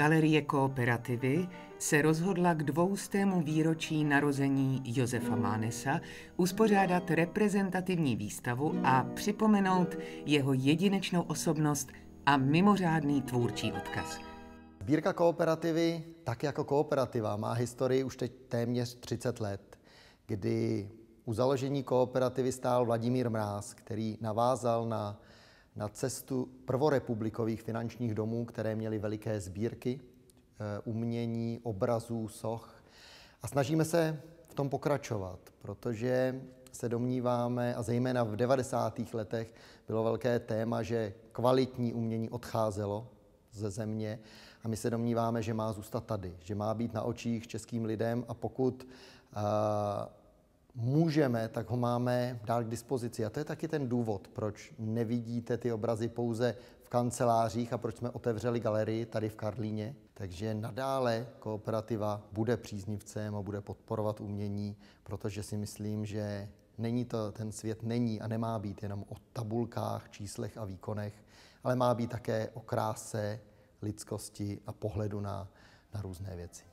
Galerie Kooperativy se rozhodla k dvoustému výročí narození Josefa Mánesa uspořádat reprezentativní výstavu a připomenout jeho jedinečnou osobnost a mimořádný tvůrčí odkaz. Sbírka kooperativy, tak jako kooperativa, má historii už teď téměř 30 let, kdy u založení kooperativy stál Vladimír Mráz, který navázal na na cestu prvorepublikových finančních domů, které měly veliké sbírky eh, umění, obrazů, soch. A snažíme se v tom pokračovat, protože se domníváme, a zejména v 90. letech bylo velké téma, že kvalitní umění odcházelo ze země a my se domníváme, že má zůstat tady, že má být na očích českým lidem a pokud uh, můžeme, tak ho máme dál k dispozici. A to je taky ten důvod, proč nevidíte ty obrazy pouze v kancelářích a proč jsme otevřeli galerii tady v Karlíně. Takže nadále kooperativa bude příznivcem a bude podporovat umění, protože si myslím, že není to, ten svět není a nemá být jenom o tabulkách, číslech a výkonech, ale má být také o kráse, lidskosti a pohledu na, na různé věci.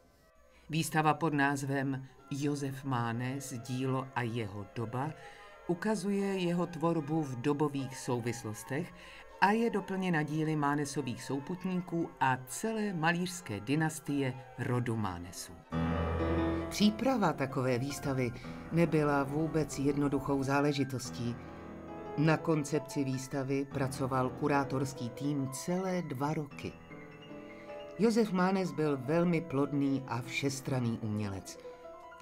Výstava pod názvem Josef Mánes, dílo a jeho doba ukazuje jeho tvorbu v dobových souvislostech a je doplněna díly Mánesových souputníků a celé malířské dynastie rodu Mánesů. Příprava takové výstavy nebyla vůbec jednoduchou záležitostí. Na koncepci výstavy pracoval kurátorský tým celé dva roky – Josef Mánes byl velmi plodný a všestraný umělec.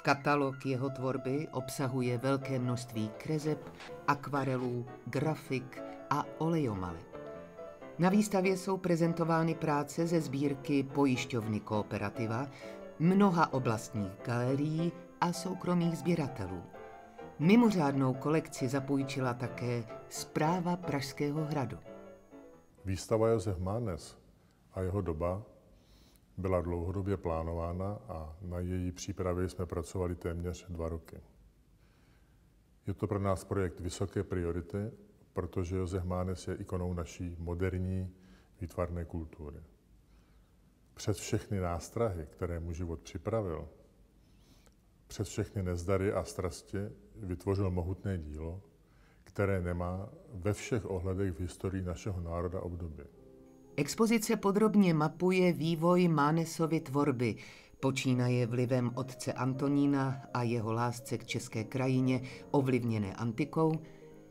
Katalog jeho tvorby obsahuje velké množství krezeb, akvarelů, grafik a olejomaleb. Na výstavě jsou prezentovány práce ze sbírky pojišťovny Kooperativa, mnoha oblastních galerií a soukromých sběratelů. Mimořádnou kolekci zapůjčila také zpráva Pražského hradu. Výstava Josef Mánes a jeho doba byla dlouhodobě plánována a na její přípravě jsme pracovali téměř dva roky. Je to pro nás projekt vysoké priority, protože Josef Mánes je ikonou naší moderní výtvarné kultury. Přes všechny nástrahy, které mu život připravil, přes všechny nezdary a strasti vytvořil mohutné dílo, které nemá ve všech ohledech v historii našeho národa období. Expozice podrobně mapuje vývoj Mánesovy tvorby, počínaje vlivem otce Antonína a jeho lásce k české krajině ovlivněné antikou,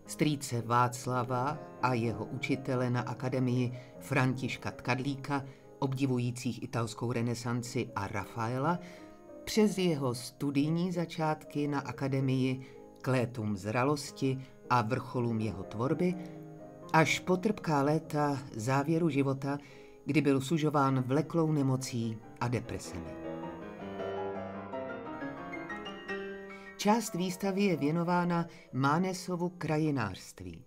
strýce Václava a jeho učitele na akademii Františka Tkadlíka, obdivujících italskou renesanci a Rafaela, přes jeho studijní začátky na akademii Klétum zralosti a vrcholům jeho tvorby – až po trpká léta závěru života, kdy byl sužován vleklou nemocí a depresemi. Část výstavy je věnována Mánesovu krajinářství.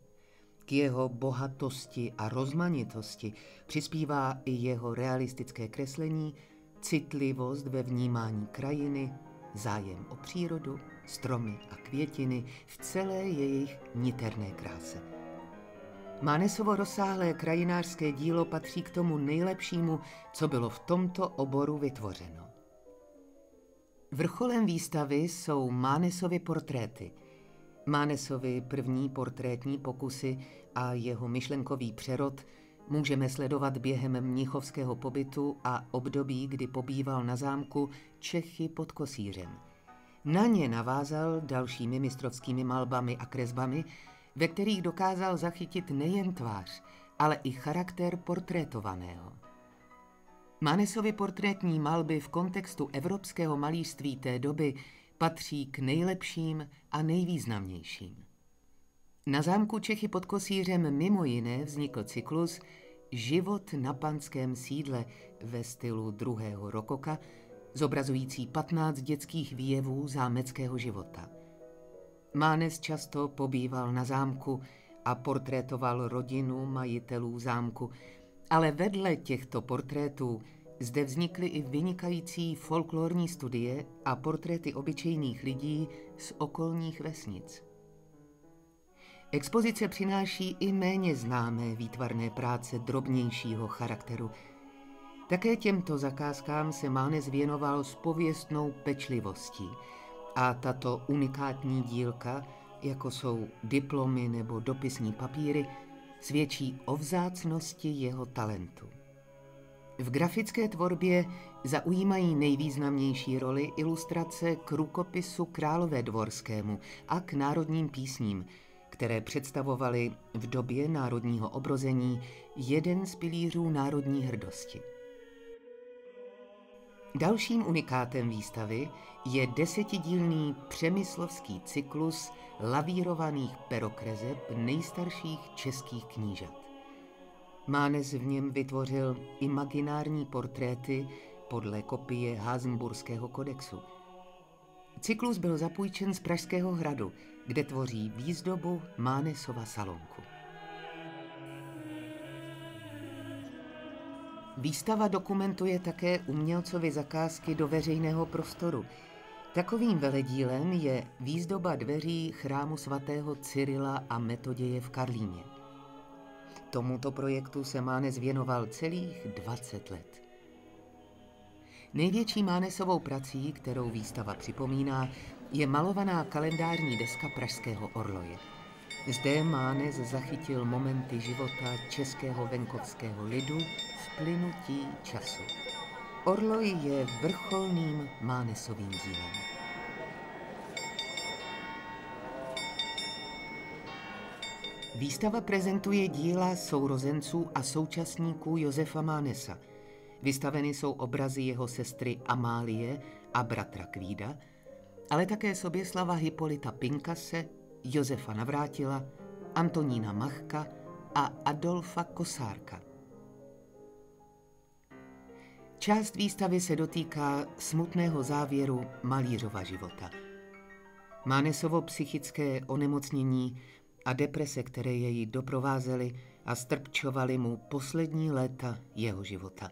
K jeho bohatosti a rozmanitosti přispívá i jeho realistické kreslení, citlivost ve vnímání krajiny, zájem o přírodu, stromy a květiny v celé jejich niterné kráse. Mánesovo rozsáhlé krajinářské dílo patří k tomu nejlepšímu, co bylo v tomto oboru vytvořeno. Vrcholem výstavy jsou Mánesovy portréty. Mánesovi první portrétní pokusy a jeho myšlenkový přerod můžeme sledovat během mnichovského pobytu a období, kdy pobýval na zámku Čechy pod Kosířem. Na ně navázal dalšími mistrovskými malbami a kresbami, ve kterých dokázal zachytit nejen tvář, ale i charakter portrétovaného. Manesovy portrétní malby v kontextu evropského malířství té doby patří k nejlepším a nejvýznamnějším. Na zámku Čechy pod Kosířem mimo jiné vznikl cyklus Život na panském sídle ve stylu druhého rokoka, zobrazující 15 dětských výjevů zámeckého života – Mánes často pobýval na zámku a portrétoval rodinu majitelů zámku, ale vedle těchto portrétů zde vznikly i vynikající folklorní studie a portréty obyčejných lidí z okolních vesnic. Expozice přináší i méně známé výtvarné práce drobnějšího charakteru. Také těmto zakázkám se Mánes věnoval s pověstnou pečlivostí a tato unikátní dílka, jako jsou diplomy nebo dopisní papíry, svědčí o vzácnosti jeho talentu. V grafické tvorbě zaujímají nejvýznamnější roli ilustrace k rukopisu Králové dvorskému a k národním písním, které představovaly v době národního obrození jeden z pilířů národní hrdosti. Dalším unikátem výstavy je desetidílný přemyslovský cyklus lavírovaných perokrezeb nejstarších českých knížat. Mánes v něm vytvořil imaginární portréty podle kopie Házenburského kodexu. Cyklus byl zapůjčen z Pražského hradu, kde tvoří výzdobu Mánesova salonku. Výstava dokumentuje také umělcovi zakázky do veřejného prostoru. Takovým veledílem je výzdoba dveří chrámu svatého Cyrila a Metoděje v Karlíně. Tomuto projektu se Mánes věnoval celých 20 let. Největší Mánesovou prací, kterou výstava připomíná, je malovaná kalendářní deska Pražského orloje. Zde Mánes zachytil momenty života českého venkovského lidu plynutí času. Orloj je vrcholným Mánesovým dílem. Výstava prezentuje díla sourozenců a současníků Josefa Mánesa. Vystaveny jsou obrazy jeho sestry Amálie a bratra Kvída, ale také Soběslava Hipolita Pinkase, Josefa Navrátila, Antonína Machka a Adolfa Kosárka. Část výstavy se dotýká smutného závěru malířova života. Mánesovo psychické onemocnění a deprese, které jej doprovázely a strpčovaly mu poslední léta jeho života.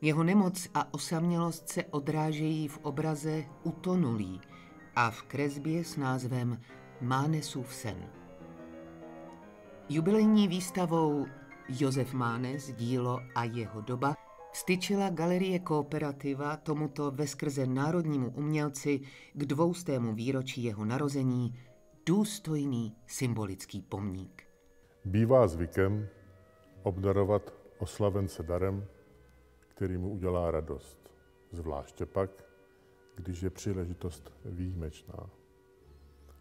Jeho nemoc a osamělost se odrážejí v obraze Utonulý a v kresbě s názvem Mánesův sen. Jubilejní výstavou Josef Mánes, dílo a jeho doba styčila Galerie Kooperativa tomuto veskrze národnímu umělci k dvoustému výročí jeho narození důstojný symbolický pomník. Bývá zvykem obdarovat oslavence darem, který mu udělá radost. Zvláště pak, když je příležitost výjimečná.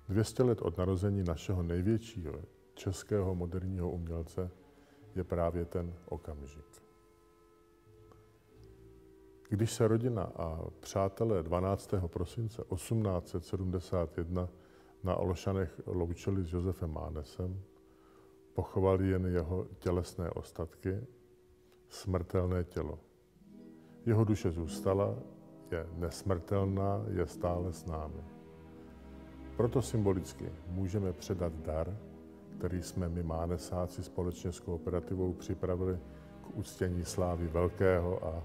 200 let od narození našeho největšího českého moderního umělce je právě ten okamžik. Když se rodina a přátelé 12. prosince 1871 na Olšanech loučili s Josefem Mánesem, pochovali jen jeho tělesné ostatky, smrtelné tělo. Jeho duše zůstala, je nesmrtelná, je stále s námi. Proto symbolicky můžeme předat dar, který jsme my Mánesáci společně s kooperativou připravili k uctění slávy velkého a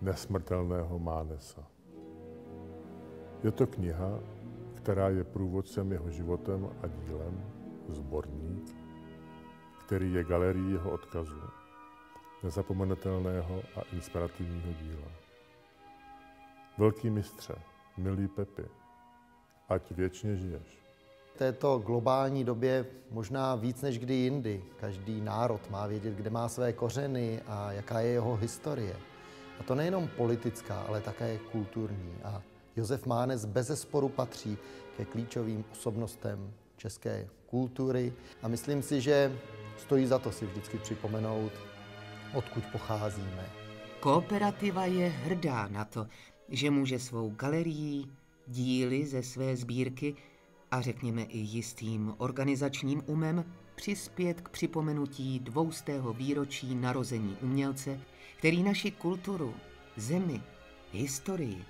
nesmrtelného Mánesa. Je to kniha, která je průvodcem jeho životem a dílem, zborník, který je galerií jeho odkazu, nezapomenutelného a inspirativního díla. Velký mistře, milý Pepi, ať věčně žiješ. V této globální době možná víc než kdy jindy každý národ má vědět, kde má své kořeny a jaká je jeho historie. A to nejenom politická, ale také kulturní. A Josef Mánes bez sporu patří ke klíčovým osobnostem české kultury a myslím si, že stojí za to si vždycky připomenout, odkud pocházíme. Kooperativa je hrdá na to, že může svou galerií, díly ze své sbírky a řekněme i jistým organizačním umem přispět k připomenutí dvoustého výročí narození umělce, který naši kulturu, zemi, historii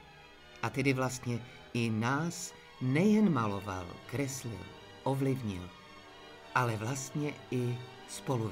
a tedy vlastně i nás nejen maloval, kreslil, ovlivnil, ale vlastně i spolu